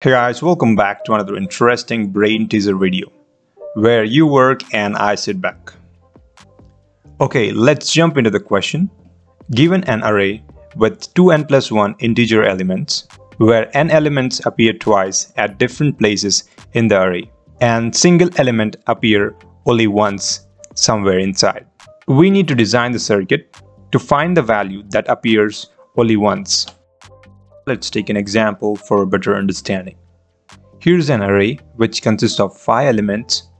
Hey guys, welcome back to another interesting brain teaser video where you work and I sit back. Okay, let's jump into the question. Given an array with 2n plus 1 integer elements where n elements appear twice at different places in the array and single element appear only once somewhere inside. We need to design the circuit to find the value that appears only once. Let's take an example for a better understanding. Here's an array which consists of 5 elements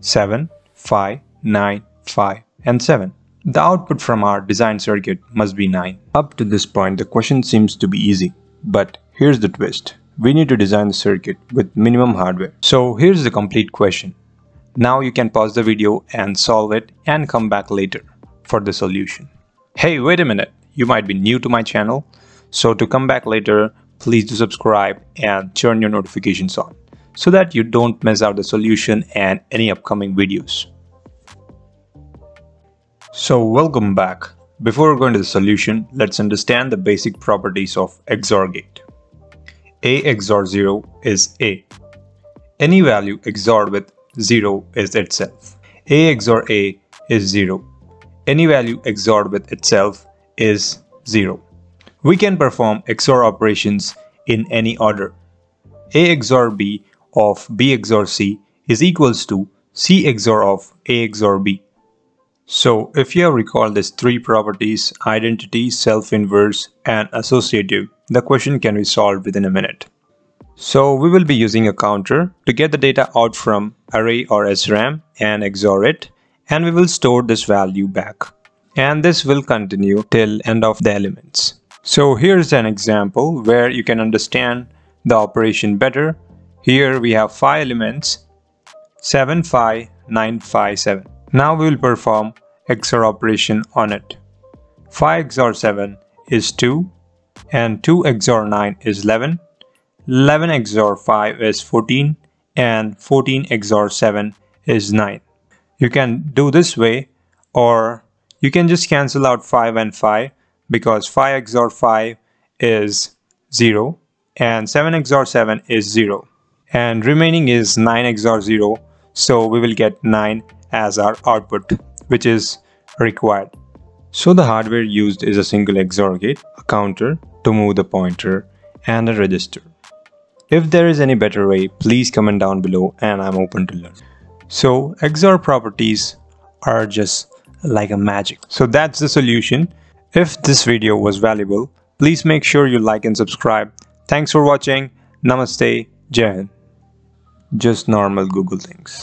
7, 5, 9, 5 and 7. The output from our design circuit must be 9. Up to this point the question seems to be easy, but here's the twist. We need to design the circuit with minimum hardware. So here's the complete question. Now you can pause the video and solve it and come back later for the solution. Hey, wait a minute. You might be new to my channel. So to come back later, please do subscribe and turn your notifications on so that you don't miss out the solution and any upcoming videos. So welcome back. Before going to the solution, let's understand the basic properties of XOR gate. A XOR 0 is A. Any value XORed with 0 is itself. A XOR A is 0. Any value XORed with itself is 0. We can perform XOR operations in any order. A XOR B of B XOR C is equals to C XOR of A XOR B. So if you have recalled these three properties, identity, self-inverse and associative, the question can be solved within a minute. So we will be using a counter to get the data out from array or SRAM and XOR it and we will store this value back. And this will continue till end of the elements. So here's an example where you can understand the operation better. Here we have 5 elements 7, 5, 9, 5, 7. Now we will perform XOR operation on it. 5 XOR 7 is 2 and 2 XOR 9 is 11. 11 XOR 5 is 14 and 14 XOR 7 is 9. You can do this way or you can just cancel out 5 and 5 because 5 XOR 5 is 0 and 7 XOR 7 is 0 and remaining is 9 XOR 0 so we will get 9 as our output which is required. So the hardware used is a single XOR gate, a counter to move the pointer and a register. If there is any better way please comment down below and I'm open to learn. So XOR properties are just like a magic. So that's the solution. If this video was valuable, please make sure you like and subscribe. Thanks for watching. Namaste. Jai Just normal Google things.